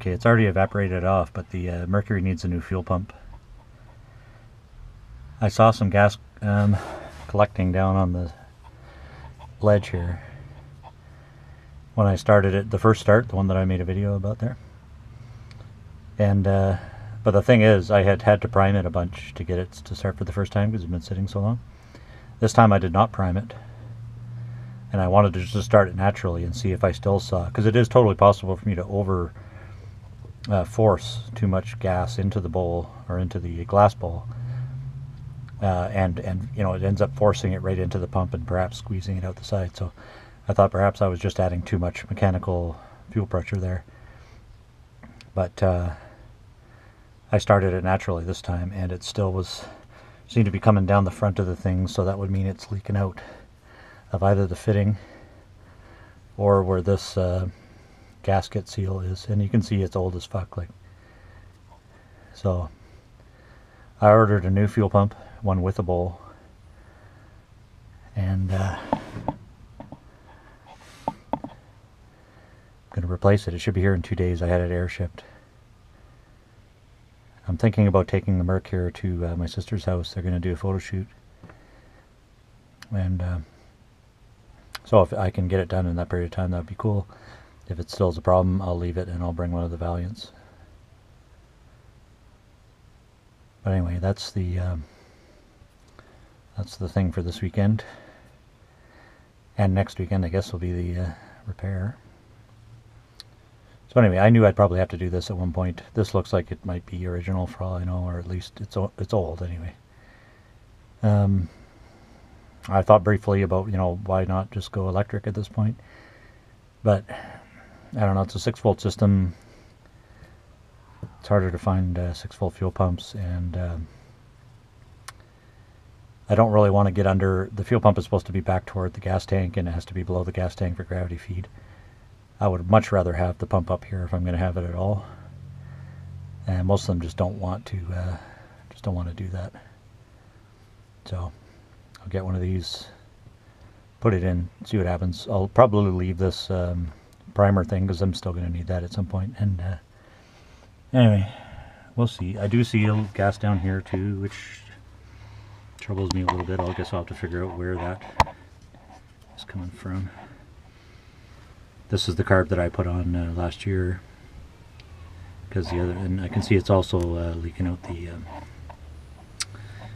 Okay, it's already evaporated off, but the uh, Mercury needs a new fuel pump. I saw some gas um, collecting down on the ledge here when I started it, the first start, the one that I made a video about there. And, uh, but the thing is, I had had to prime it a bunch to get it to start for the first time because it's been sitting so long. This time I did not prime it. And I wanted to just start it naturally and see if I still saw, because it is totally possible for me to over uh, force too much gas into the bowl or into the glass bowl. Uh, and, and, you know, it ends up forcing it right into the pump and perhaps squeezing it out the side. So I thought perhaps I was just adding too much mechanical fuel pressure there. But uh, I started it naturally this time and it still was seemed to be coming down the front of the thing so that would mean it's leaking out of either the fitting or where this uh, gasket seal is and you can see it's old as fuck like so I ordered a new fuel pump one with a bowl and uh, I'm to replace it. It should be here in two days. I had it air shipped I'm thinking about taking the Merc here to uh, my sister's house. They're to do a photo shoot. And uh, so if I can get it done in that period of time, that would be cool. If it still is a problem, I'll leave it and I'll bring one of the Valiants. But anyway, that's the um, that's the thing for this weekend. And next weekend, I guess, will be the uh, repair. So anyway, I knew I'd probably have to do this at one point. This looks like it might be original for all I know, or at least it's it's old anyway. Um, I thought briefly about, you know, why not just go electric at this point. But, I don't know, it's a 6-volt system. It's harder to find uh, 6-volt fuel pumps, and um, I don't really want to get under... The fuel pump is supposed to be back toward the gas tank, and it has to be below the gas tank for gravity feed. I would much rather have the pump up here if I'm going to have it at all. And most of them just don't want to, uh, just don't want to do that. So I'll get one of these, put it in, see what happens. I'll probably leave this um, primer thing because I'm still going to need that at some point. And uh, anyway, we'll see. I do see a gas down here too, which troubles me a little bit. I guess I'll have to figure out where that is coming from. This is the carb that I put on uh, last year because the other, and I can see it's also uh, leaking out the um,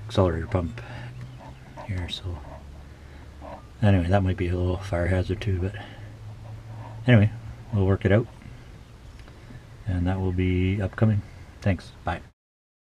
accelerator pump here. So anyway, that might be a little fire hazard too, but anyway, we'll work it out, and that will be upcoming. Thanks. Bye.